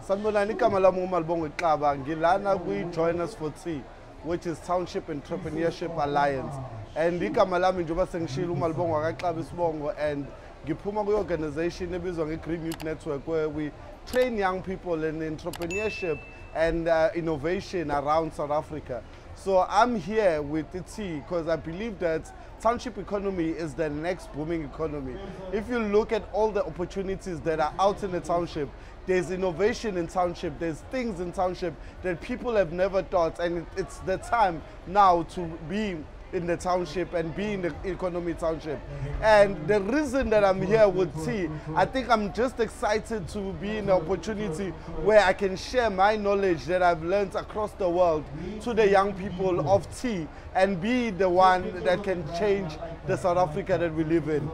Sanibonani igama lami uMalibongwe Xaba ngilana kwi-Join Us for Tea which is Township Entrepreneurship Alliance and igama lami njengoba sengishilo uMalibongwe akaXaba isibongo and ngiphuma kwi-organization ebizwa nge-Green Youth Network where we train young people in entrepreneurship and uh, innovation around South Africa. So I'm here with the tea because I believe that township economy is the next booming economy. If you look at all the opportunities that are out in the township, there's innovation in township, there's things in township that people have never thought and it's the time now to be in the township and be in the economy township. And the reason that I'm here with T, I think I'm just excited to be in the opportunity where I can share my knowledge that I've learned across the world to the young people of T and be the one that can change the South Africa that we live in.